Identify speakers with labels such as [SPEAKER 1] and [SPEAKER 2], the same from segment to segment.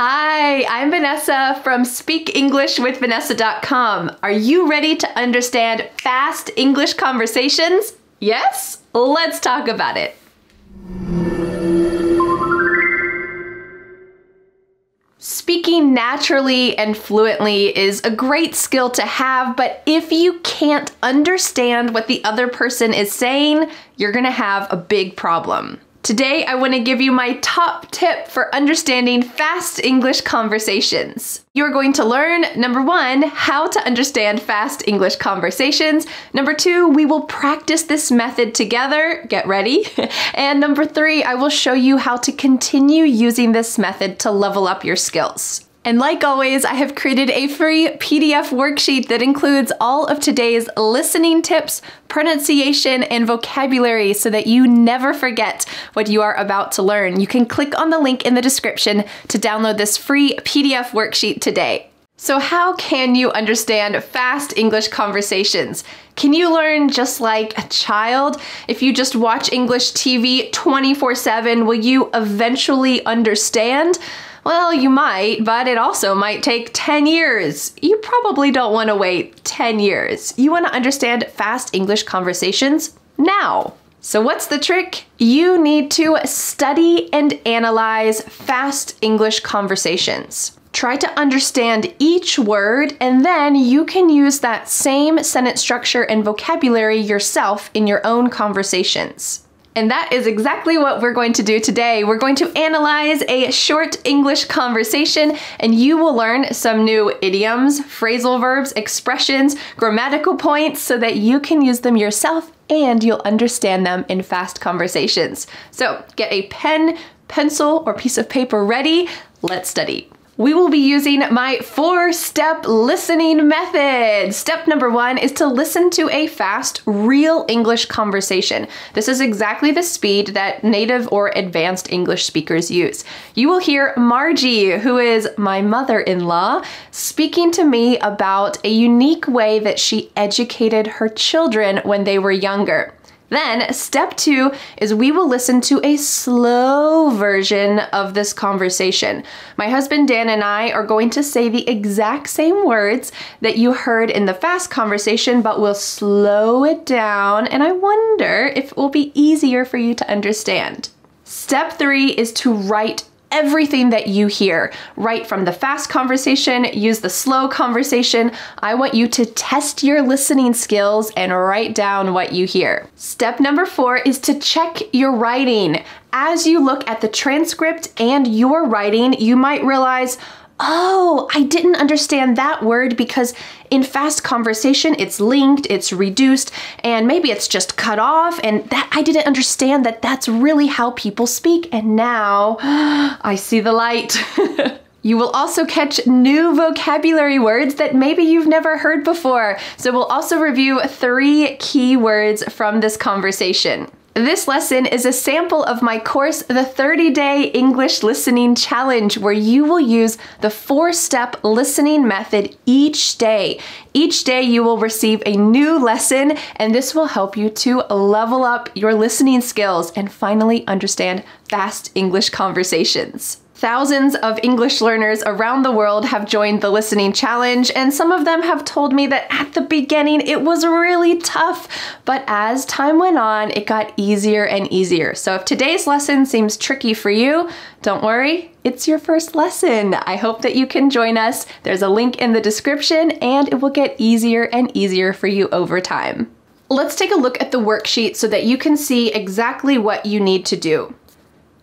[SPEAKER 1] Hi, I'm Vanessa from SpeakEnglishWithVanessa.com. Are you ready to understand fast English conversations? Yes? Let's talk about it. Speaking naturally and fluently is a great skill to have, but if you can't understand what the other person is saying, you're gonna have a big problem. Today, I want to give you my top tip for understanding fast English conversations. You're going to learn number one, how to understand fast English conversations. Number two, we will practice this method together. Get ready. and number three, I will show you how to continue using this method to level up your skills. And like always, I have created a free PDF worksheet that includes all of today's listening tips, pronunciation, and vocabulary so that you never forget what you are about to learn. You can click on the link in the description to download this free PDF worksheet today. So, how can you understand fast English conversations? Can you learn just like a child? If you just watch English TV 24 7, will you eventually understand? Well, you might, but it also might take 10 years. You probably don't want to wait 10 years. You want to understand fast English conversations now. So, what's the trick? You need to study and analyze fast English conversations. Try to understand each word, and then you can use that same sentence structure and vocabulary yourself in your own conversations. And that is exactly what we're going to do today. We're going to analyze a short English conversation, and you will learn some new idioms, phrasal verbs, expressions, grammatical points so that you can use them yourself and you'll understand them in fast conversations. So get a pen, pencil, or piece of paper ready. Let's study we will be using my four step listening method. Step number one is to listen to a fast, real English conversation. This is exactly the speed that native or advanced English speakers use. You will hear Margie, who is my mother in law, speaking to me about a unique way that she educated her children when they were younger. Then, step two is we will listen to a slow version of this conversation. My husband Dan and I are going to say the exact same words that you heard in the fast conversation, but we'll slow it down, and I wonder if it will be easier for you to understand. Step three is to write everything that you hear. Right from the fast conversation, use the slow conversation. I want you to test your listening skills and write down what you hear. Step number four is to check your writing. As you look at the transcript and your writing, you might realize, oh, I didn't understand that word because in fast conversation it's linked, it's reduced, and maybe it's just cut off. And that I didn't understand that that's really how people speak. And now I see the light. You will also catch new vocabulary words that maybe you've never heard before. So we'll also review three key words from this conversation. This lesson is a sample of my course, the 30 Day English Listening Challenge, where you will use the four step listening method each day. Each day, you will receive a new lesson, and this will help you to level up your listening skills and finally understand fast English conversations. Thousands of English learners around the world have joined the listening challenge, and some of them have told me that at the beginning it was really tough, but as time went on, it got easier and easier. So if today's lesson seems tricky for you, don't worry, it's your first lesson. I hope that you can join us. There's a link in the description, and it will get easier and easier for you over time. Let's take a look at the worksheet so that you can see exactly what you need to do.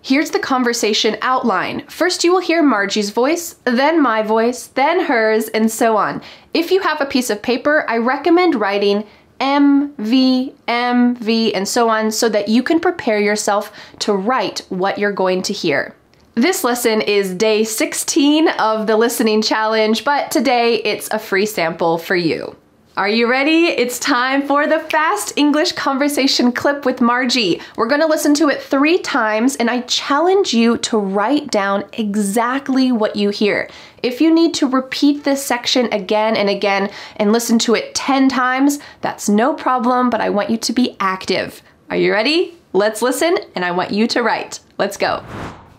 [SPEAKER 1] Here's the conversation outline. First, you will hear Margie's voice, then my voice, then hers, and so on. If you have a piece of paper, I recommend writing M, V, M, V, and so on so that you can prepare yourself to write what you're going to hear. This lesson is day 16 of the listening challenge, but today it's a free sample for you. Are you ready? It's time for the fast English conversation clip with Margie. We're going to listen to it three times, and I challenge you to write down exactly what you hear. If you need to repeat this section again and again and listen to it 10 times, that's no problem, but I want you to be active. Are you ready? Let's listen, and I want you to write. Let's go.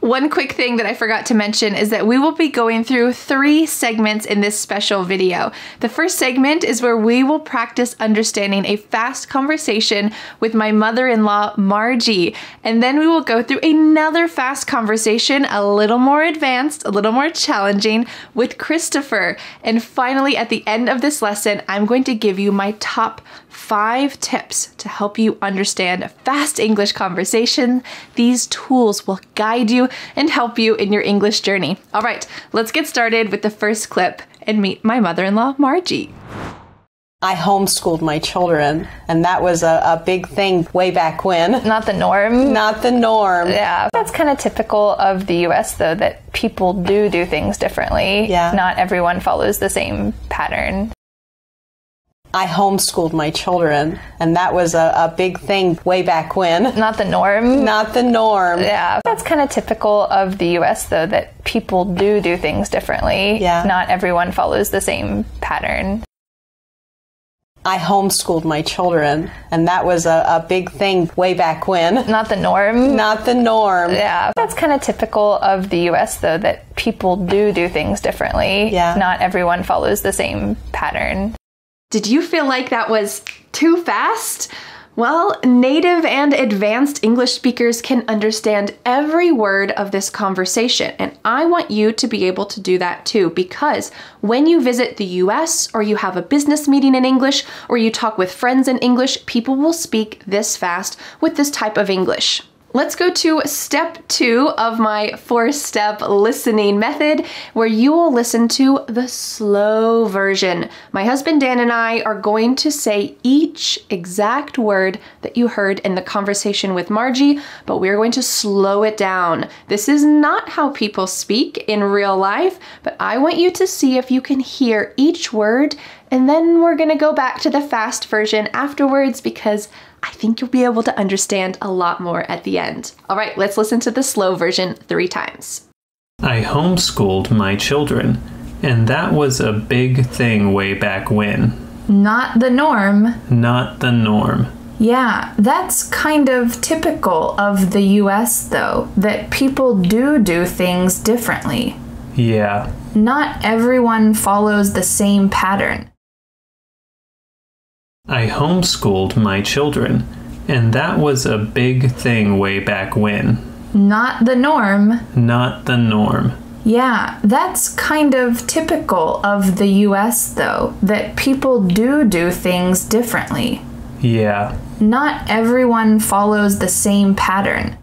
[SPEAKER 1] One quick thing that I forgot to mention is that we will be going through three segments in this special video. The first segment is where we will practice understanding a fast conversation with my mother-in-law, Margie. And then we will go through another fast conversation, a little more advanced, a little more challenging, with Christopher. And finally, at the end of this lesson, I'm going to give you my top five tips to help you understand a fast English conversation. These tools will guide you and help you in your English journey. All right, let's get started with the first clip and meet my mother in law, Margie.
[SPEAKER 2] I homeschooled my children, and that was a, a, big thing way back when.
[SPEAKER 1] Not the norm.
[SPEAKER 2] Not the norm.
[SPEAKER 1] Yeah. That's kind of typical of the US, though, that people do do things differently.
[SPEAKER 2] Yeah.
[SPEAKER 1] Not everyone follows the same pattern.
[SPEAKER 2] I homeschooled my children, and that was a, a, big thing way back when.
[SPEAKER 1] Not the norm.
[SPEAKER 2] Not the norm.
[SPEAKER 1] Yeah. That's kind of typical of the US, though, that people do do things differently.
[SPEAKER 2] Yeah.
[SPEAKER 1] Not everyone follows the same pattern.
[SPEAKER 2] I homeschooled my children, and that was a, a big thing way back when.
[SPEAKER 1] Not the norm.
[SPEAKER 2] Not the norm.
[SPEAKER 1] Yeah. That's kind of typical of the US, though, that people do do things differently.
[SPEAKER 2] Yeah.
[SPEAKER 1] Not everyone follows the same pattern. Did you feel like that was too fast? Well, native and advanced English speakers can understand every word of this conversation, and I want you to be able to do that too because when you visit the US or you have a business meeting in English or you talk with friends in English, people will speak this fast with this type of English. Let's go to step two of my four step listening method, where you will listen to the slow version. My husband Dan and I are going to say each exact word that you heard in the conversation with Margie, but we're going to slow it down. This is not how people speak in real life, but I want you to see if you can hear each word, and then we're gonna go back to the fast version afterwards because I think you'll be able to understand a lot more at the end. All right, let's listen to the slow version three times.
[SPEAKER 3] I homeschooled my children, and that was a big thing way back when.
[SPEAKER 4] Not the norm.
[SPEAKER 3] Not the norm.
[SPEAKER 4] Yeah, that's kind of typical of the US, though, that people do do things differently.
[SPEAKER 3] Yeah.
[SPEAKER 4] Not everyone follows the same pattern.
[SPEAKER 3] I homeschooled my children, and that was a big thing way back when.
[SPEAKER 4] Not the norm.
[SPEAKER 3] Not the norm.
[SPEAKER 4] Yeah, that's kind of typical of the US, though, that people do do things differently.
[SPEAKER 3] Yeah.
[SPEAKER 4] Not everyone follows the same pattern.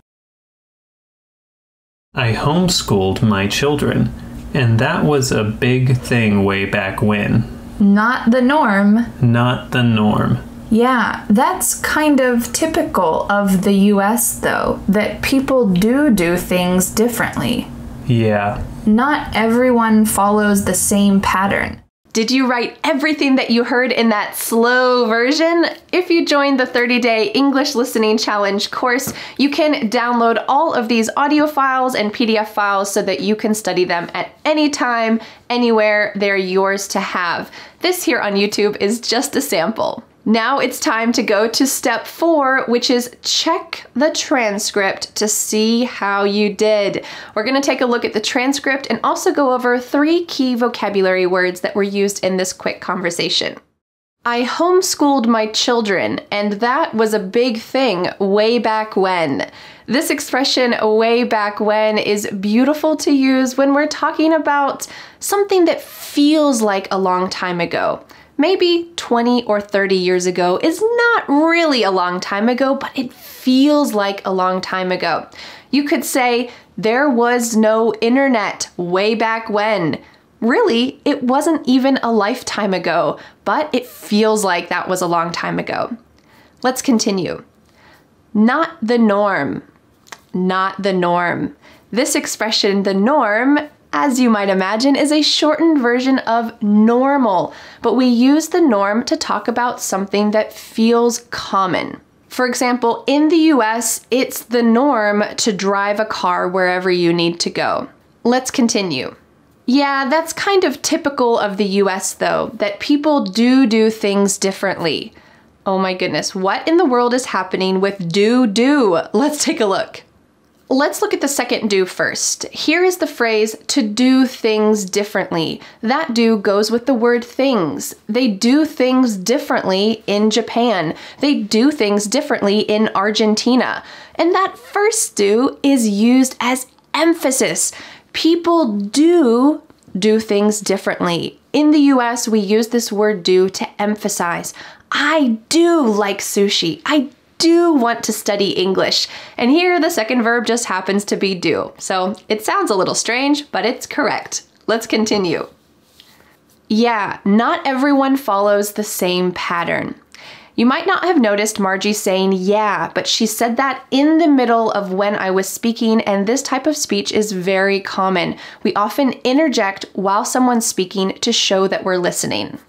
[SPEAKER 3] I homeschooled my children, and that was a big thing way back when.
[SPEAKER 4] Not the norm.
[SPEAKER 3] Not the norm.
[SPEAKER 4] Yeah, that's kind of typical of the US, though, that people do do things differently.
[SPEAKER 3] Yeah.
[SPEAKER 4] Not everyone follows the same pattern.
[SPEAKER 1] Did you write everything that you heard in that slow version? If you joined the 30 day English Listening Challenge course, you can download all of these audio files and PDF files so that you can study them at any time, anywhere. They're yours to have. This here on YouTube is just a sample. Now it's time to go to step four, which is check the transcript to see how you did. We're gonna take a look at the transcript and also go over three key vocabulary words that were used in this quick conversation. I homeschooled my children, and that was a big thing way back when. This expression, way back when, is beautiful to use when we're talking about something that feels like a long time ago maybe 20 or 30 years ago is not really a long time ago, but it feels like a long time ago. You could say, there was no internet way back when. Really, it wasn't even a lifetime ago, but it feels like that was a long time ago. Let's continue. Not the norm. Not the norm. This expression, the norm, as you might imagine, is a shortened version of normal, but we use the norm to talk about something that feels common. For example, in the US, it's the norm to drive a car wherever you need to go. Let's continue. Yeah, that's kind of typical of the US though, that people do do things differently. Oh my goodness, what in the world is happening with do do? Let's take a look. Let's look at the second do first. Here is the phrase to do things differently. That do goes with the word things. They do things differently in Japan. They do things differently in Argentina. And that first do is used as emphasis. People do do things differently. In the US, we use this word do to emphasize. I do like sushi. I do want to study English. And here the second verb just happens to be do. So it sounds a little strange, but it's correct. Let's continue. Yeah, not everyone follows the same pattern. You might not have noticed Margie saying yeah, but she said that in the middle of when I was speaking, and this type of speech is very common. We often interject while someone's speaking to show that we're listening.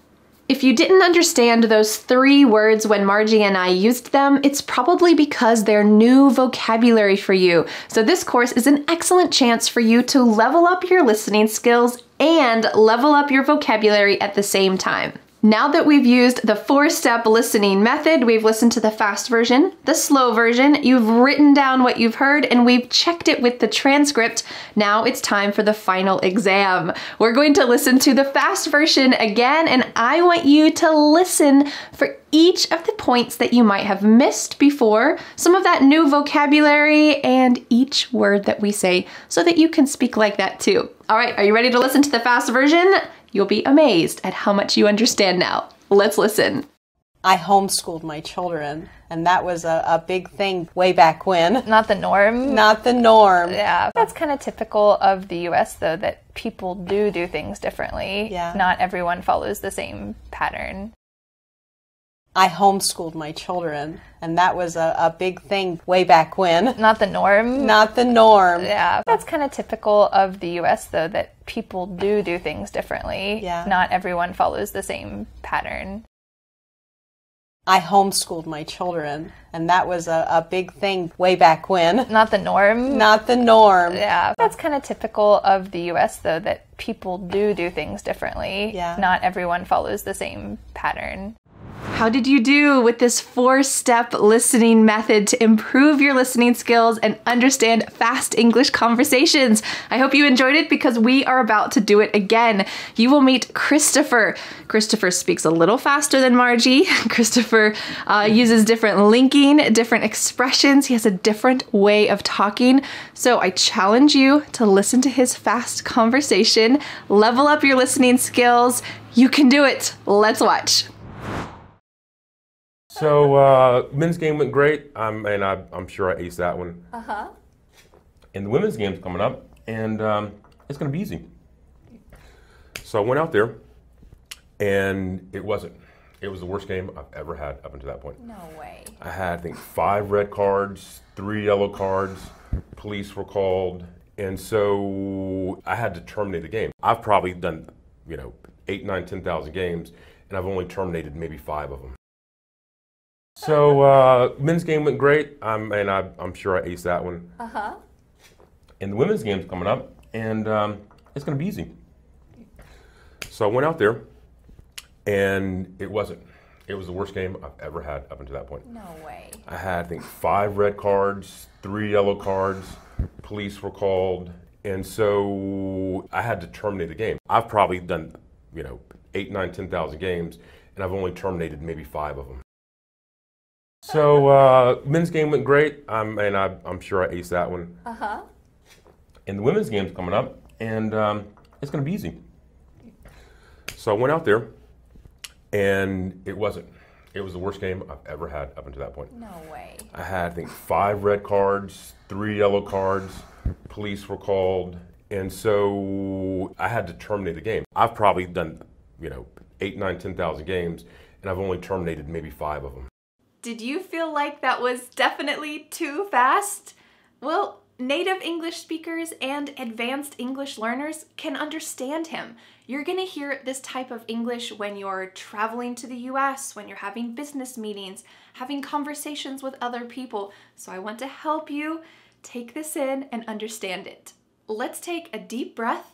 [SPEAKER 1] If you didn't understand those three words when Margie and I used them, it's probably because they're new vocabulary for you. So, this course is an excellent chance for you to level up your listening skills and level up your vocabulary at the same time. Now that we've used the four step listening method, we've listened to the fast version, the slow version, you've written down what you've heard, and we've checked it with the transcript. Now it's time for the final exam. We're going to listen to the fast version again, and I want you to listen for each of the points that you might have missed before, some of that new vocabulary, and each word that we say so that you can speak like that too. All right, are you ready to listen to the fast version? You'll be amazed at how much you understand now. Let's listen.
[SPEAKER 2] I homeschooled my children, and that was a, a big thing way back when.
[SPEAKER 5] Not the norm.
[SPEAKER 2] Not the norm.
[SPEAKER 5] Yeah, that's kind of typical of the US, though, that people do do things differently.
[SPEAKER 2] Yeah.
[SPEAKER 5] Not everyone follows the same pattern.
[SPEAKER 2] I homeschooled my children, and that was a, a big thing way back when.
[SPEAKER 5] Not the norm.
[SPEAKER 2] Not the norm.
[SPEAKER 5] Yeah, that's kind of typical of the US, though, that people do do things differently.
[SPEAKER 2] Yeah.
[SPEAKER 5] Not everyone follows the same pattern.
[SPEAKER 2] I homeschooled my children, and that was a, a big thing way back when.
[SPEAKER 5] Not the norm.
[SPEAKER 2] Not the norm.
[SPEAKER 5] Yeah, that's kind of typical of the US, though, that people do do things differently.
[SPEAKER 2] Yeah.
[SPEAKER 5] Not everyone follows the same pattern.
[SPEAKER 1] How did you do with this four step listening method to improve your listening skills and understand fast English conversations? I hope you enjoyed it because we are about to do it again. You will meet Christopher. Christopher speaks a little faster than Margie. Christopher uh, uses different linking, different expressions. He has a different way of talking. So I challenge you to listen to his fast conversation, level up your listening skills. You can do it. Let's watch.
[SPEAKER 6] So uh, men's game went great. Um, and I, I'm sure I aced that one. Uh huh. And the women's game's coming up, and um, it's going to be easy. So I went out there, and it wasn't. It was the worst game I've ever had up until that point.
[SPEAKER 5] No way.
[SPEAKER 6] I had, I think, five red cards, three yellow cards. Police were called, and so I had to terminate the game. I've probably done, you know, eight, nine, ten thousand games, and I've only terminated maybe five of them. So uh, men's game went great, um, and I, I'm sure I aced that one. Uh huh. And the women's game's coming up, and um, it's going to be easy. So I went out there, and it wasn't. It was the worst game I've ever had up until that point.
[SPEAKER 5] No way.
[SPEAKER 6] I had, I think, five red cards, three yellow cards. Police were called, and so I had to terminate the game. I've probably done, you know, eight, nine, ten thousand games, and I've only terminated maybe five of them. So uh, men's game went great, um, and I, I'm sure I aced that one. Uh huh. And the women's game's coming up, and um, it's going to be easy. So I went out there, and it wasn't. It was the worst game I've ever had up until that point.
[SPEAKER 5] No way.
[SPEAKER 6] I had, I think, five red cards, three yellow cards. Police were called, and so I had to terminate the game. I've probably done, you know, eight, nine, ten thousand games, and I've only terminated maybe five of them.
[SPEAKER 1] Did you feel like that was definitely too fast? Well, native English speakers and advanced English learners can understand him. You're going to hear this type of English when you're traveling to the US, when you're having business meetings, having conversations with other people. So I want to help you take this in and understand it. Let's take a deep breath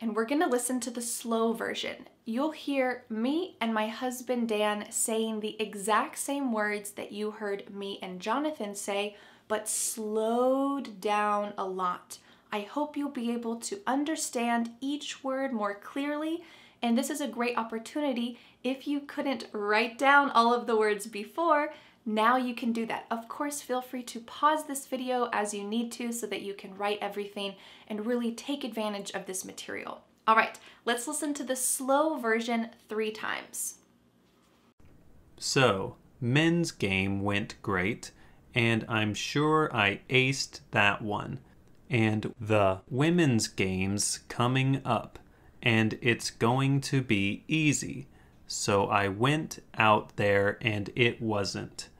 [SPEAKER 1] and we're gonna listen to the slow version. You'll hear me and my husband Dan saying the exact same words that you heard me and Jonathan say, but slowed down a lot. I hope you'll be able to understand each word more clearly. And this is a great opportunity. If you couldn't write down all of the words before, now you can do that. Of course, feel free to pause this video as you need to so that you can write everything and really take advantage of this material. All right, let's listen to the slow version three times.
[SPEAKER 3] So, men's game went great, and I'm sure I aced that one and the women's games coming up, and it's going to be easy. So I went out there and it wasn't.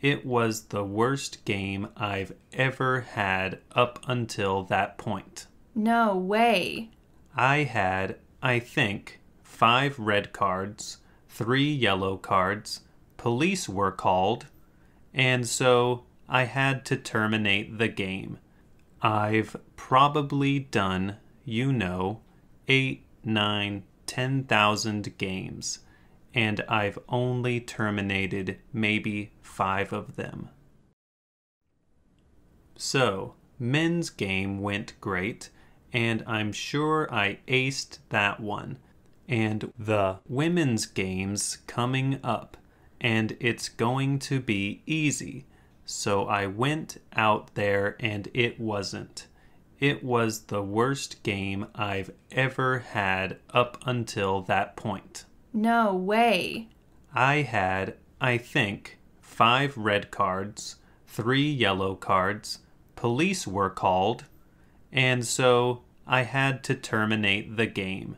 [SPEAKER 3] It was the worst game I've ever had up until that point.
[SPEAKER 4] No way.
[SPEAKER 3] I had, I think, five red cards, three yellow cards, police were called, and so I had to terminate the game. I've probably done, you know, eight, nine, ten thousand games, and I've only terminated maybe five of them. So, men's game went great, and I'm sure I aced that one. And the women's game's coming up, and it's going to be easy so I went out there and it wasn't. It was the worst game I've ever had up until that point.
[SPEAKER 4] No way.
[SPEAKER 3] I had, I think, five red cards, three yellow cards, police were called, and so I had to terminate the game.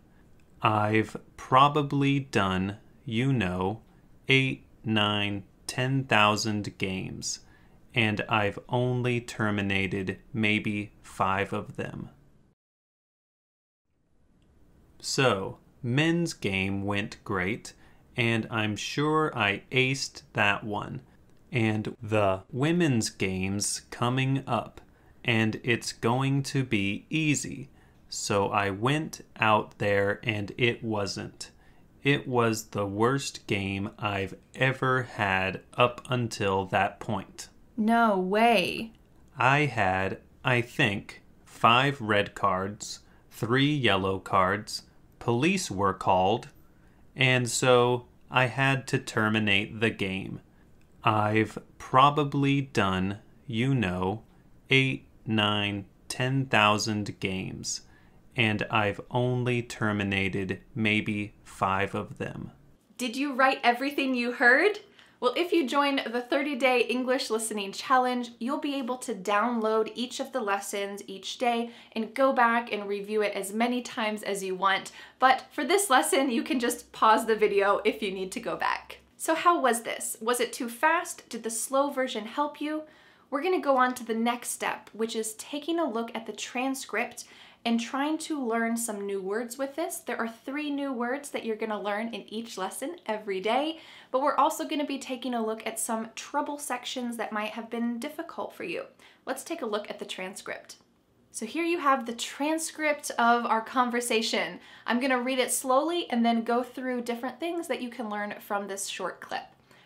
[SPEAKER 3] I've probably done, you know, eight, nine, ten thousand games and I've only terminated maybe five of them. So, men's game went great, and I'm sure I aced that one. And the women's game's coming up, and it's going to be easy. So I went out there and it wasn't. It was the worst game I've ever had up until that point.
[SPEAKER 4] No way.
[SPEAKER 3] I had, I think, five red cards, three yellow cards, police were called, and so I had to terminate the game. I've probably done, you know, eight, nine, ten thousand games, and I've only terminated maybe five of them.
[SPEAKER 1] Did you write everything you heard? Well, if you join the 30 day English listening challenge, you'll be able to download each of the lessons each day and go back and review it as many times as you want. But for this lesson, you can just pause the video if you need to go back. So how was this? Was it too fast? Did the slow version help you? We're gonna go on to the next step, which is taking a look at the transcript and trying to learn some new words with this. There are three new words that you're gonna learn in each lesson every day, but we're also gonna be taking a look at some trouble sections that might have been difficult for you. Let's take a look at the transcript. So here you have the transcript of our conversation. I'm gonna read it slowly and then go through different things that you can learn from this short clip.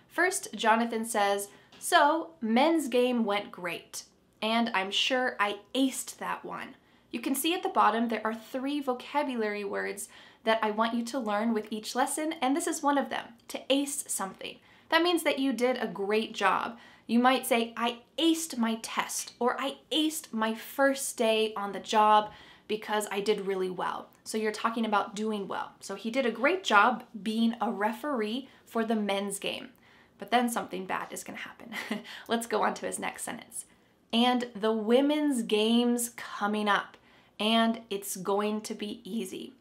[SPEAKER 1] First, Jonathan says, so men's game went great. And I'm sure I aced that one. You can see at the bottom there are three vocabulary words that I want you to learn with each lesson, and this is one of them, to ace something. That means that you did a great job. You might say, I aced my test, or I aced my first day on the job because I did really well. So you're talking about doing well. So he did a great job being a referee for the men's game. But then something bad is gonna happen. Let's go on to his next sentence. And the women's game's coming up and it's going to be easy.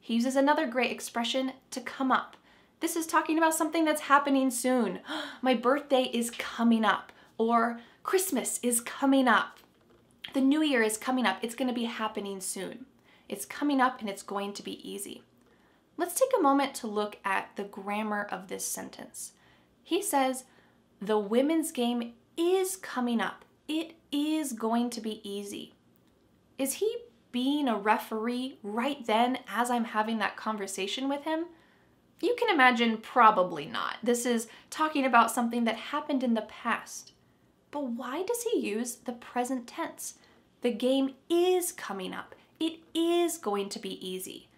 [SPEAKER 1] He uses another great expression, to come up. This is talking about something that's happening soon. My birthday is coming up, or Christmas is coming up. The new year is coming up. It's going to be happening soon. It's coming up and it's going to be easy. Let's take a moment to look at the grammar of this sentence. He says, the women's game is coming up. It is going to be easy. Is he being a referee right then as I'm having that conversation with him? You can imagine probably not. This is talking about something that happened in the past. But why does he use the present tense? The game is coming up. It is going to be easy.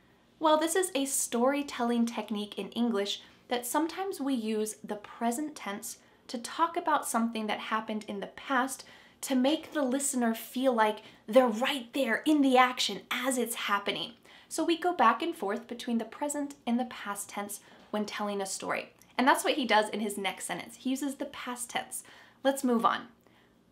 [SPEAKER 1] Well, this is a storytelling technique in English that sometimes we use the present tense to talk about something that happened in the past to make the listener feel like they're right there in the action as it's happening. So we go back and forth between the present and the past tense when telling a story. And that's what he does in his next sentence. He uses the past tense. Let's move on.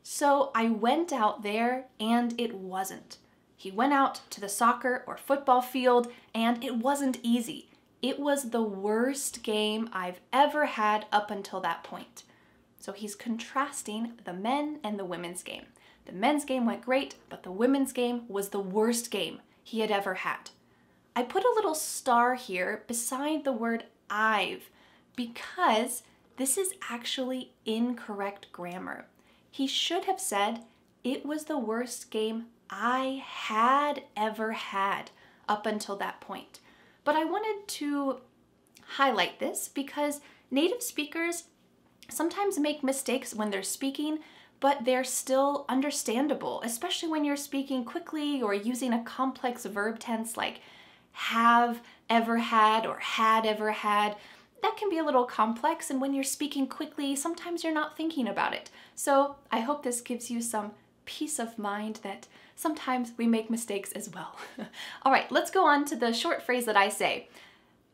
[SPEAKER 1] So I went out there and it wasn't. He went out to the soccer or football field and it wasn't easy. It was the worst game I've ever had up until that point. So he's contrasting the men and the women's game. The men's game went great, but the women's game was the worst game he had ever had. I put a little star here beside the word I've because this is actually incorrect grammar. He should have said, It was the worst game I had ever had up until that point. But I wanted to highlight this because native speakers sometimes make mistakes when they're speaking, but they're still understandable, especially when you're speaking quickly or using a complex verb tense like have ever had or had ever had. That can be a little complex, and when you're speaking quickly, sometimes you're not thinking about it. So I hope this gives you some peace of mind that sometimes we make mistakes as well. All right, let's go on to the short phrase that I say.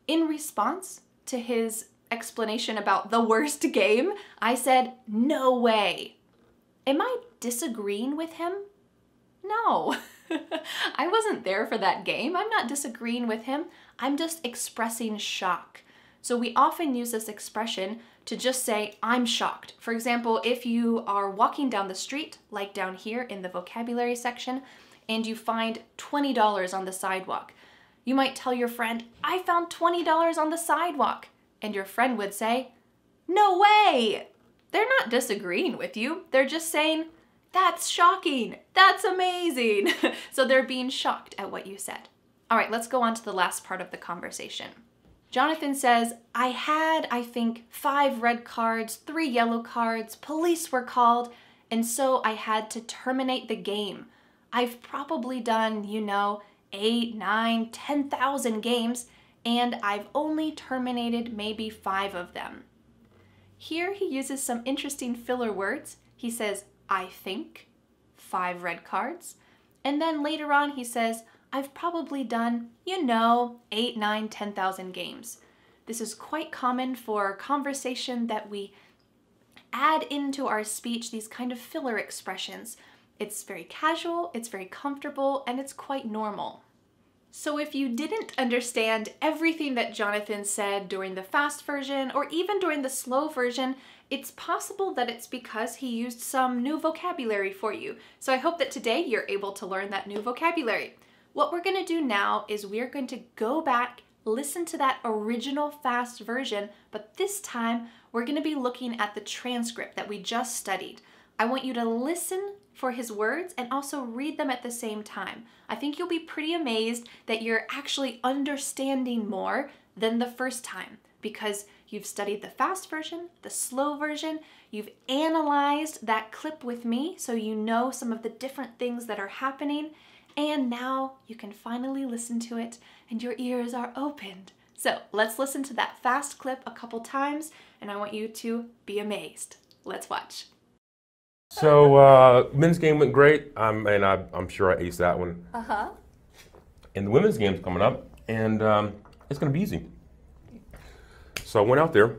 [SPEAKER 1] In response to his explanation about the worst game, I said, no way. Am I disagreeing with him? No. I wasn't there for that game. I'm not disagreeing with him. I'm just expressing shock. So we often use this expression to just say, I'm shocked. For example, if you are walking down the street, like down here in the vocabulary section, and you find $20 on the sidewalk, you might tell your friend, I found $20 on the sidewalk. And your friend would say, No way! They're not disagreeing with you. They're just saying, That's shocking. That's amazing. so they're being shocked at what you said. All right, let's go on to the last part of the conversation. Jonathan says, I had, I think, five red cards, three yellow cards, police were called, and so I had to terminate the game. I've probably done, you know, eight, nine, ten thousand games, and I've only terminated maybe five of them. Here he uses some interesting filler words. He says, I think, five red cards. And then later on he says, I've probably done, you know, eight, nine, 10,000 games. This is quite common for conversation that we add into our speech these kind of filler expressions. It's very casual, it's very comfortable, and it's quite normal. So if you didn't understand everything that Jonathan said during the fast version or even during the slow version, it's possible that it's because he used some new vocabulary for you. So I hope that today you're able to learn that new vocabulary. What we're going to do now is we're going to go back, listen to that original fast version, but this time we're going to be looking at the transcript that we just studied. I want you to listen for his words and also read them at the same time. I think you'll be pretty amazed that you're actually understanding more than the first time because you've studied the fast version, the slow version, you've analyzed that clip with me so you know some of the different things that are happening, and now you can finally listen to it and your ears are opened. So let's listen to that fast clip a couple times and I want you to be amazed. Let's watch.
[SPEAKER 6] So uh, men's game went great, um, and I, am sure I aced that one.
[SPEAKER 5] Uh huh.
[SPEAKER 6] And the women's game's coming up, and um, it's going to be easy. So I went out there,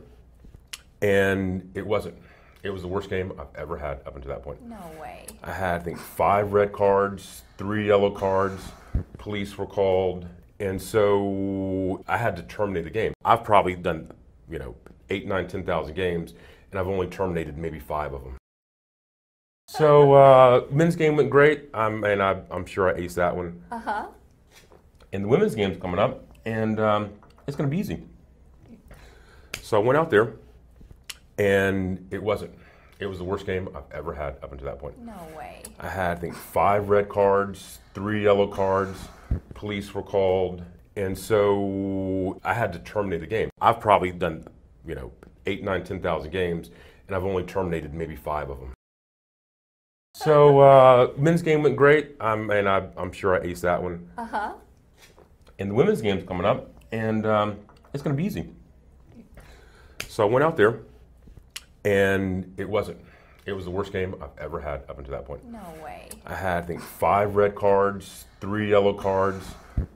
[SPEAKER 6] and it wasn't. It was the worst game I've ever had up until that point.
[SPEAKER 5] No way.
[SPEAKER 6] I had, I think, five red cards, three yellow cards. Police were called, and so I had to terminate the game. I've probably done, you know, eight, nine, ten thousand games, and I've only terminated maybe five of them. So uh, men's game went great, um, and I, am sure I aced that one.
[SPEAKER 5] Uh huh.
[SPEAKER 6] And the women's game's coming up, and um, it's going to be easy. So I went out there, and it wasn't. It was the worst game I've ever had up until that point.
[SPEAKER 5] No way.
[SPEAKER 6] I had, I think, five red cards, three yellow cards. Police were called, and so I had to terminate the game. I've probably done, you know, eight, nine, ten thousand games, and I've only terminated maybe five of them. So uh, men's game went great. Um, and I, I'm sure I aced that one. Uh huh. And the women's game's coming up, and um, it's going to be easy. So I went out there, and it wasn't. It was the worst game I've ever had up until that point.
[SPEAKER 1] No way.
[SPEAKER 6] I had, I think, five red cards, three yellow cards.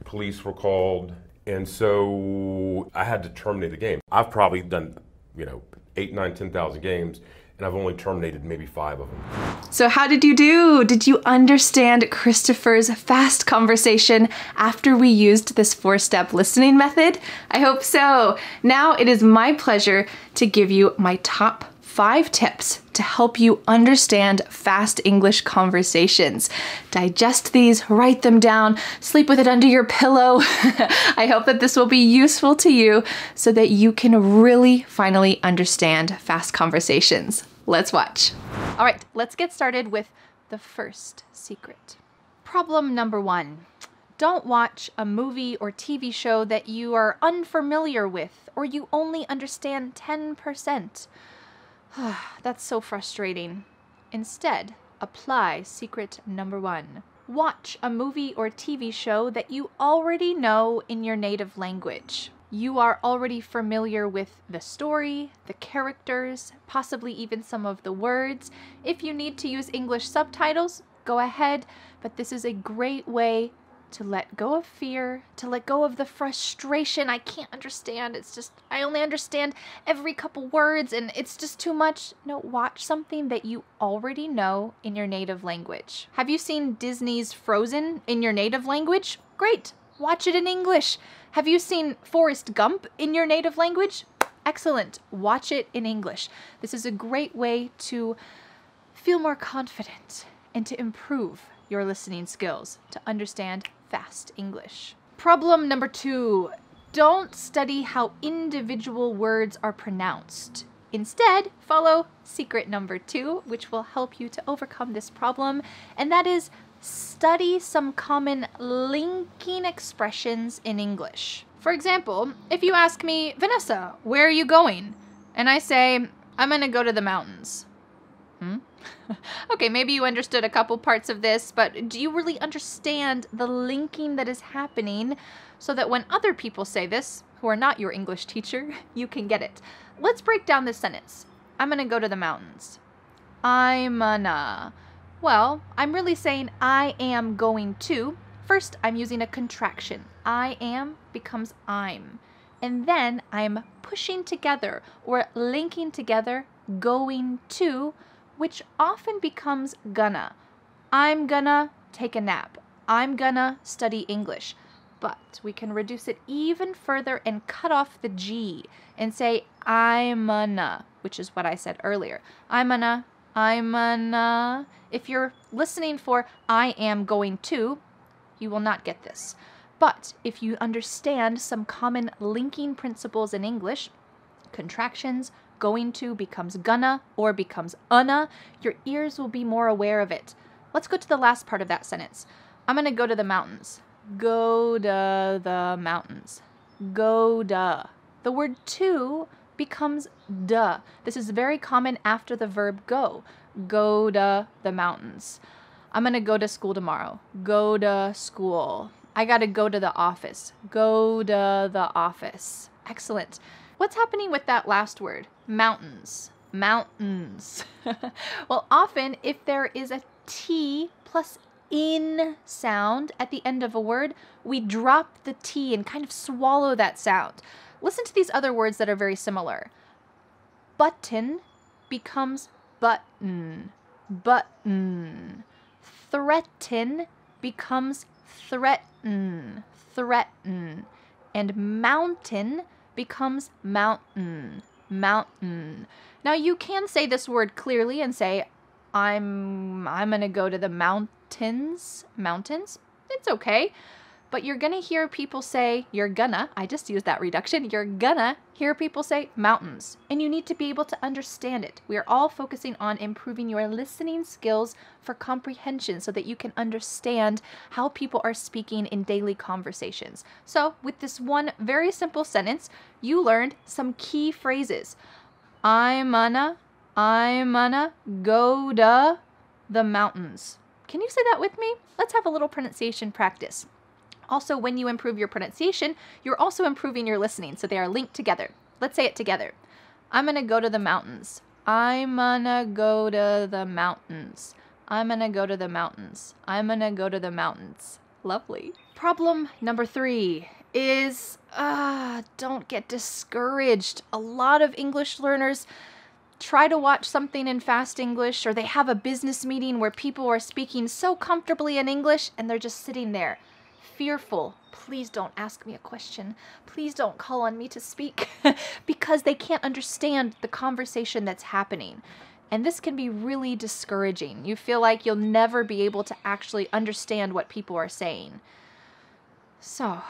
[SPEAKER 6] Police were called, and so I had to terminate the game. I've probably done, you know, eight, nine, ten thousand games, and I've only terminated maybe five of them.
[SPEAKER 7] So, how did you do? Did you understand Christopher's fast conversation after we used this four step listening method? I hope so. Now it is my pleasure to give you my top five tips to help you understand fast English conversations. Digest these, write them down, sleep with it under your pillow. I hope that this will be useful to you so that you can really finally understand fast conversations. Let's watch.
[SPEAKER 1] All right, let's get started with the first secret. Problem number one don't watch a movie or TV show that you are unfamiliar with or you only understand 10%. That's so frustrating. Instead, apply secret number one. Watch a movie or TV show that you already know in your native language. You are already familiar with the story, the characters, possibly even some of the words. If you need to use English subtitles, go ahead, but this is a great way to let go of fear, to let go of the frustration. I can't understand. It's just, I only understand every couple words and it's just too much. No, watch something that you already know in your native language. Have you seen Disney's Frozen in your native language? Great. Watch it in English. Have you seen Forrest Gump in your native language? Excellent. Watch it in English. This is a great way to feel more confident and to improve your listening skills to understand fast English. Problem number two don't study how individual words are pronounced. Instead, follow secret number two, which will help you to overcome this problem, and that is study some common linking expressions in English. For example, if you ask me, Vanessa, where are you going? And I say, I'm gonna go to the mountains. Hmm? okay, maybe you understood a couple parts of this, but do you really understand the linking that is happening so that when other people say this, who are not your English teacher, you can get it? Let's break down this sentence. I'm gonna go to the mountains. I'm gonna. Well, I'm really saying I am going to. First, I'm using a contraction. I am becomes I'm. And then I'm pushing together or linking together going to which often becomes gonna. I'm gonna take a nap. I'm gonna study English. But we can reduce it even further and cut off the G and say I'm gonna, which is what I said earlier. I'm gonna, I'm gonna. If you're listening for I am going to, you will not get this. But if you understand some common linking principles in English, contractions, going to becomes gonna or becomes unna, your ears will be more aware of it. Let's go to the last part of that sentence. I'm gonna go to the mountains. Go to the mountains. Go to. The word to becomes duh. This is very common after the verb go. Go to the mountains. I'm gonna go to school tomorrow. Go to school. I gotta go to the office. Go to the office. Excellent. What's happening with that last word? Mountains. Mountains. well, often if there is a T plus in sound at the end of a word, we drop the T and kind of swallow that sound. Listen to these other words that are very similar. Button becomes button. Button. Threaten becomes threaten. Threaten. And mountain becomes mountain, mountain. Now you can say this word clearly and say, I'm I'm gonna go to the mountains, mountains. It's okay. But you're gonna hear people say, you're gonna, I just used that reduction, you're gonna hear people say mountains. And you need to be able to understand it. We are all focusing on improving your listening skills for comprehension so that you can understand how people are speaking in daily conversations. So, with this one very simple sentence, you learned some key phrases. I'm gonna, I'm gonna go to the mountains. Can you say that with me? Let's have a little pronunciation practice. Also, when you improve your pronunciation, you're also improving your listening, so they are linked together. Let's say it together. I'm gonna go to the mountains. I'm gonna go to the mountains. I'm gonna go to the mountains. I'm gonna go to the mountains. Lovely. Problem number three is uh, don't get discouraged. A lot of English learners try to watch something in fast English or they have a business meeting where people are speaking so comfortably in English and they're just sitting there fearful. Please don't ask me a question. Please don't call on me to speak because they can't understand the conversation that's happening. And this can be really discouraging. You feel like you'll never be able to actually understand what people are saying. So,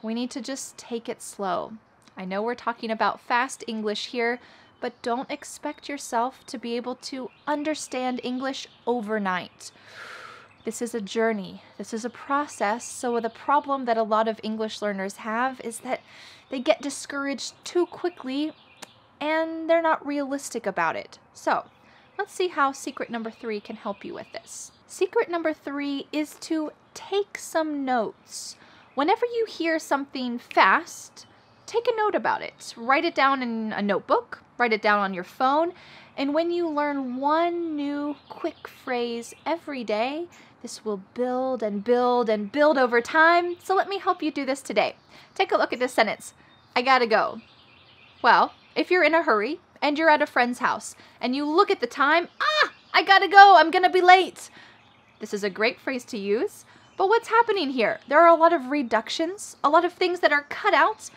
[SPEAKER 1] we need to just take it slow. I know we're talking about fast English here, but don't expect yourself to be able to understand English overnight. This is a journey. This is a process. So, the problem that a lot of English learners have is that they get discouraged too quickly and they're not realistic about it. So, let's see how secret number three can help you with this. Secret number three is to take some notes. Whenever you hear something fast, take a note about it. Write it down in a notebook, write it down on your phone, and when you learn one new quick phrase every day, this will build and build and build over time, so let me help you do this today. Take a look at this sentence. I gotta go. Well, if you're in a hurry and you're at a friend's house and you look at the time, ah, I gotta go, I'm gonna be late. This is a great phrase to use, but what's happening here? There are a lot of reductions, a lot of things that are cut out.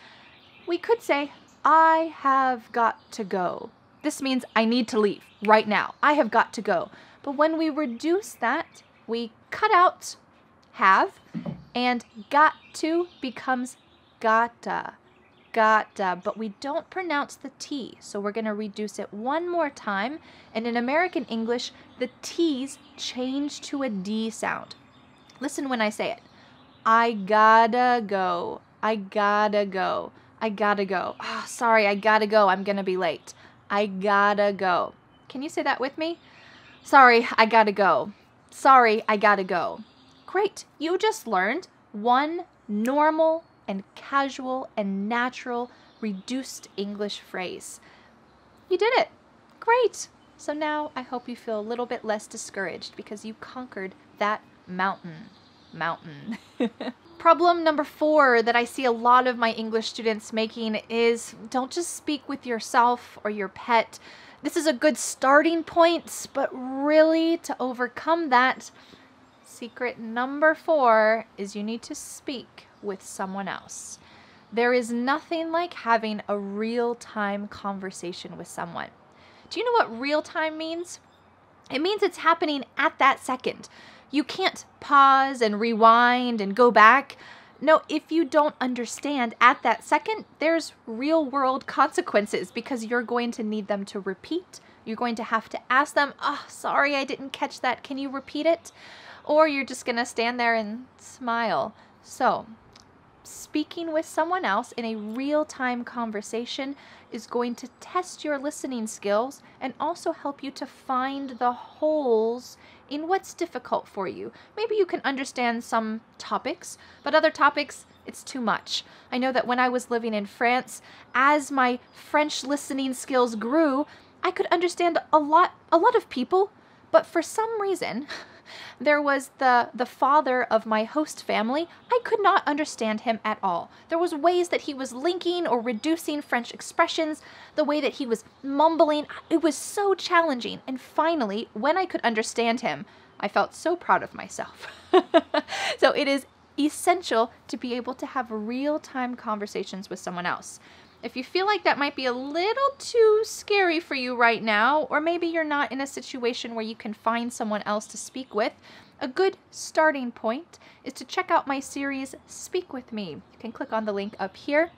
[SPEAKER 1] We could say, I have got to go. This means I need to leave right now. I have got to go. But when we reduce that, we cut out have, and got to becomes gotta. Gotta, but we don't pronounce the T, so we're going to reduce it one more time. And in American English, the T's change to a D sound. Listen when I say it. I gotta go. I gotta go. I gotta go. Oh, sorry, I gotta go. I'm gonna be late. I gotta go. Can you say that with me? Sorry, I gotta go. Sorry, I gotta go. Great, you just learned one normal and casual and natural reduced English phrase. You did it. Great. So now I hope you feel a little bit less discouraged because you conquered that mountain. Mountain. Problem number four that I see a lot of my English students making is don't just speak with yourself or your pet this is a good starting point, but really to overcome that, secret number four is you need to speak with someone else. There is nothing like having a real time conversation with someone. Do you know what real time means? It means it's happening at that second. You can't pause and rewind and go back. No, if you don't understand at that second, there's real world consequences because you're going to need them to repeat. You're going to have to ask them, oh, sorry, I didn't catch that. Can you repeat it? Or you're just going to stand there and smile. So, speaking with someone else in a real time conversation is going to test your listening skills and also help you to find the holes in what's difficult for you. Maybe you can understand some topics, but other topics, it's too much. I know that when I was living in France, as my French listening skills grew, I could understand a lot a lot of people, but for some reason, there was the the father of my host family. I could not understand him at all. There was ways that he was linking or reducing French expressions, the way that he was mumbling. It was so challenging. And finally, when I could understand him, I felt so proud of myself. so it is essential to be able to have real-time conversations with someone else. If you feel like that might be a little too scary for you right now, or maybe you're not in a situation where you can find someone else to speak with, a good starting point is to check out my series, Speak With Me. You can click on the link up here.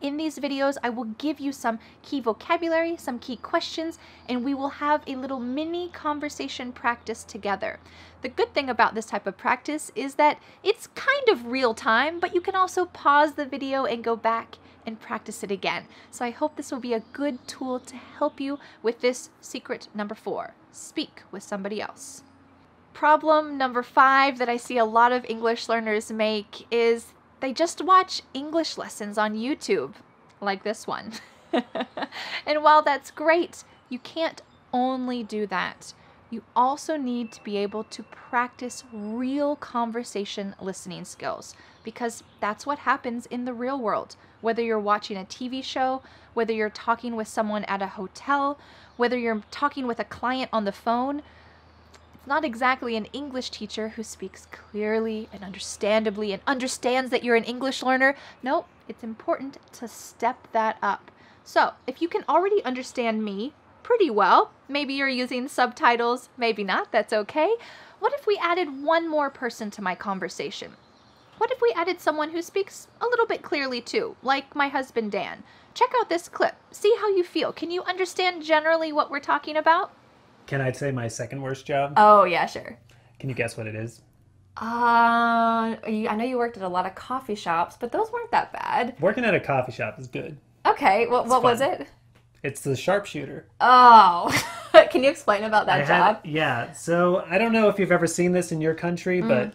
[SPEAKER 1] In these videos, I will give you some key vocabulary, some key questions, and we will have a little mini conversation practice together. The good thing about this type of practice is that it's kind of real time, but you can also pause the video and go back and practice it again. So I hope this will be a good tool to help you with this secret number four. Speak with somebody else.
[SPEAKER 5] Problem number five that I see a lot of English learners make is they just watch English lessons on YouTube, like this one. and while that's great, you can't only do that. You also need to be able to practice real conversation listening skills because that's what happens in the real world. Whether you're watching a TV show, whether you're talking with someone at a hotel, whether you're talking with a client on the phone, it's not exactly an English teacher who speaks clearly and understandably and understands that you're an English learner. No, it's important to step that up. So, if you can already understand me pretty well, maybe you're using subtitles, maybe not, that's okay. What if we added one more person to my conversation? What if we added someone who speaks a little bit clearly too, like my husband Dan? Check out this clip. See how you feel. Can you understand generally what we're talking about?
[SPEAKER 3] Can I say my second worst job?
[SPEAKER 1] Oh, yeah, sure.
[SPEAKER 3] Can you guess what it is?
[SPEAKER 1] Uh, you, I know you worked at a lot of coffee shops, but those weren't that bad.
[SPEAKER 3] Working at a coffee shop is good.
[SPEAKER 1] Okay, what, what was it?
[SPEAKER 3] It's the sharpshooter.
[SPEAKER 1] Oh, can you explain about that
[SPEAKER 3] I
[SPEAKER 1] job?
[SPEAKER 3] had, yeah. So I don't know if you've ever seen this in your country,
[SPEAKER 1] Mm.
[SPEAKER 3] but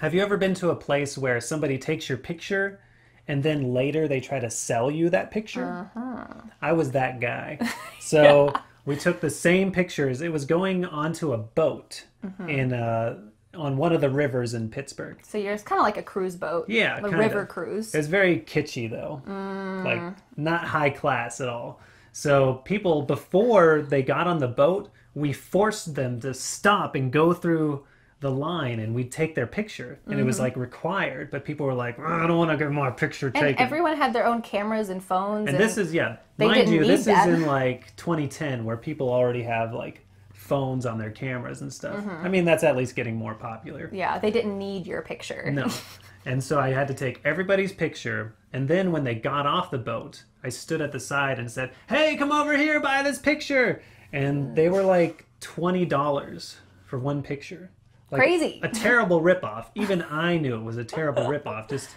[SPEAKER 3] have you ever been to a place where somebody takes your picture and then later they try to sell you that picture?
[SPEAKER 1] Uh-huh.
[SPEAKER 3] I was that guy. So we took the same pictures. It was going onto a boat
[SPEAKER 1] Mm-hmm.
[SPEAKER 3] in uh, on one of the rivers in Pittsburgh.
[SPEAKER 1] So you're kind of like a cruise boat.
[SPEAKER 3] Yeah,
[SPEAKER 1] a river cruise.
[SPEAKER 3] It's very kitschy though,
[SPEAKER 1] Mm.
[SPEAKER 3] like not high class at all. So people before they got on the boat, we forced them to stop and go through the line, and we'd take their picture, and it was like required. But people were like, "I don't want to get my picture
[SPEAKER 1] Mm-hmm. and
[SPEAKER 3] taken."
[SPEAKER 1] everyone had their own cameras and phones.
[SPEAKER 3] and this is yeah,
[SPEAKER 1] they
[SPEAKER 3] mind you, this
[SPEAKER 1] that.
[SPEAKER 3] is in like 2010, where people already have like phones on their cameras and stuff.
[SPEAKER 1] Mm-hmm.
[SPEAKER 3] I mean, that's at least getting more popular.
[SPEAKER 1] yeah, they didn't need your picture.
[SPEAKER 3] No. And so I had to take everybody's picture. And then when they got off the boat, I stood at the side and said, Hey, come over here, buy this picture. And they were like $20 for one picture. Like,
[SPEAKER 1] Crazy.
[SPEAKER 3] A terrible ripoff. Even I knew it was a terrible ripoff. Just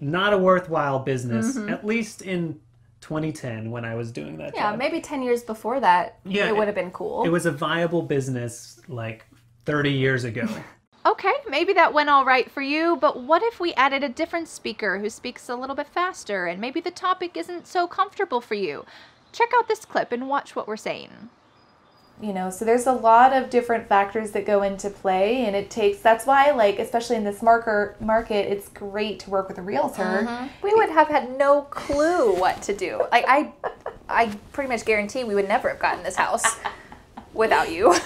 [SPEAKER 3] not a worthwhile business,
[SPEAKER 1] Mm-hmm.
[SPEAKER 3] at least in 2010 when I was doing that
[SPEAKER 1] Yeah,
[SPEAKER 3] job.
[SPEAKER 1] maybe 10 years before that,
[SPEAKER 3] Yeah,
[SPEAKER 1] it would have been cool.
[SPEAKER 3] It was a viable business like 30 years ago.
[SPEAKER 5] Okay, maybe that went all right for you, but what if we added a different speaker who speaks a little bit faster and maybe the topic isn't so comfortable for you? Check out this clip and watch what we're saying.
[SPEAKER 8] You know so there's a lot of different factors that go into play and it takes that's why like especially in this marker market it's great to work with a realtor mm-hmm.
[SPEAKER 1] we would have had no clue what to do. Like I I pretty much guarantee we would never have gotten this house without you.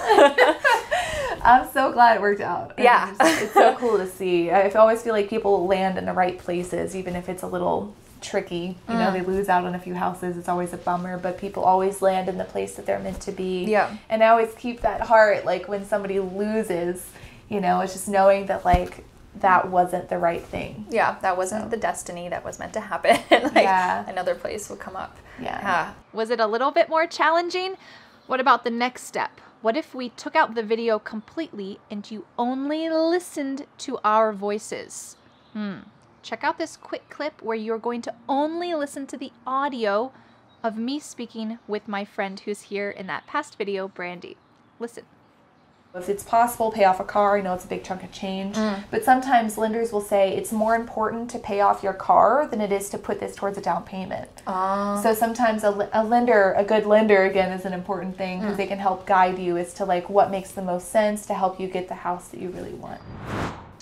[SPEAKER 8] i'm so glad it worked out
[SPEAKER 1] Yeah.
[SPEAKER 8] it's so cool to see i always feel like people land in the right places even if it's a little tricky you know they lose out on a few houses it's always a bummer but people always land in the place that they're meant to be
[SPEAKER 1] Yeah.
[SPEAKER 8] and i always keep that heart like when somebody loses you know it's just knowing that like that wasn't the right thing
[SPEAKER 1] yeah, that wasn't the destiny that was meant to happen. like
[SPEAKER 8] Yeah.
[SPEAKER 1] another place would come up.
[SPEAKER 8] Yeah.
[SPEAKER 1] Yeah.
[SPEAKER 5] Was it a little bit more challenging? What about the next step? What if we took out the video completely and you only listened to our voices? Hmm. Check out this quick clip where you're going to only listen to the audio of me speaking with my friend who's here in that past video, Brandy. Listen.
[SPEAKER 8] If it's possible, pay off a car. I know it's a big chunk of change,
[SPEAKER 1] Mm.
[SPEAKER 8] but sometimes lenders will say it's more important to pay off your car than it is to put this towards a down payment.
[SPEAKER 1] Ah.
[SPEAKER 8] So sometimes a, a lender, a good lender, again, is an important thing
[SPEAKER 1] Mm.
[SPEAKER 8] because they can help guide you as to like what makes the most sense to help you get the house that you really want.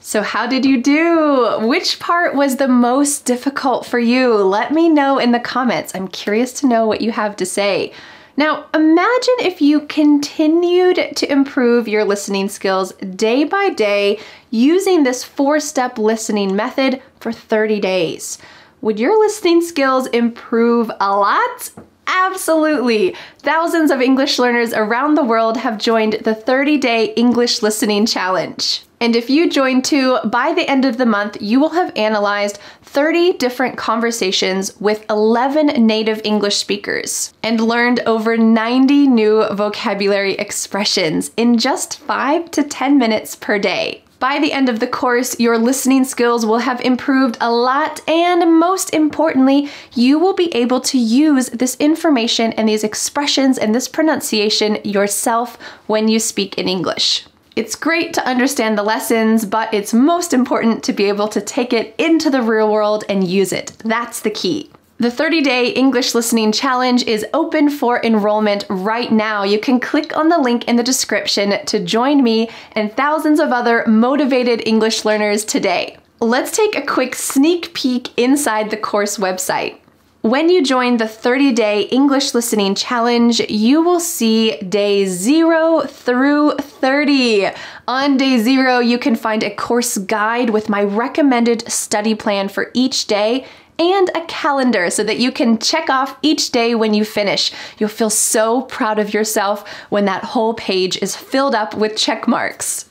[SPEAKER 1] So, how did you do? Which part was the most difficult for you? Let me know in the comments. I'm curious to know what you have to say. Now, imagine if you continued to improve your listening skills day by day using this four step listening method for 30 days. Would your listening skills improve a lot? Absolutely! Thousands of English learners around the world have joined the 30 day English Listening Challenge. And if you join too, by the end of the month, you will have analyzed 30 different conversations with 11 native English speakers and learned over 90 new vocabulary expressions in just 5 to 10 minutes per day. By the end of the course, your listening skills will have improved a lot, and most importantly, you will be able to use this information and these expressions and this pronunciation yourself when you speak in English. It's great to understand the lessons, but it's most important to be able to take it into the real world and use it. That's the key. The 30 day English Listening Challenge is open for enrollment right now. You can click on the link in the description to join me and thousands of other motivated English learners today. Let's take a quick sneak peek inside the course website. When you join the 30 day English Listening Challenge, you will see day 0 through 30. On day 0, you can find a course guide with my recommended study plan for each day and a calendar so that you can check off each day when you finish. You'll feel so proud of yourself when that whole page is filled up with check marks.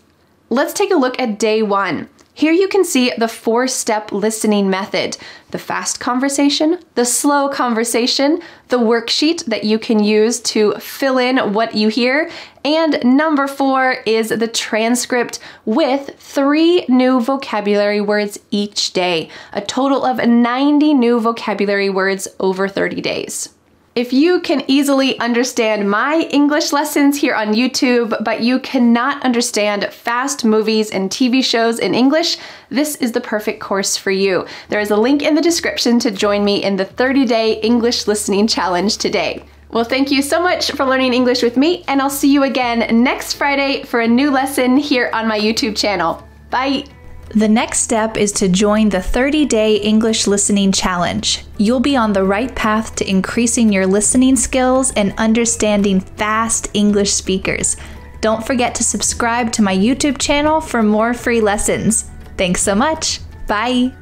[SPEAKER 1] Let's take a look at day one. Here you can see the four step listening method the fast conversation, the slow conversation, the worksheet that you can use to fill in what you hear, and number four is the transcript with three new vocabulary words each day, a total of 90 new vocabulary words over 30 days. If you can easily understand my English lessons here on YouTube, but you cannot understand fast movies and TV shows in English, this is the perfect course for you. There is a link in the description to join me in the 30 day English listening challenge today. Well, thank you so much for learning English with me, and I'll see you again next Friday for a new lesson here on my YouTube channel. Bye!
[SPEAKER 4] The next step is to join the 30 day English Listening Challenge. You'll be on the right path to increasing your listening skills and understanding fast English speakers. Don't forget to subscribe to my YouTube channel for more free lessons. Thanks so much. Bye.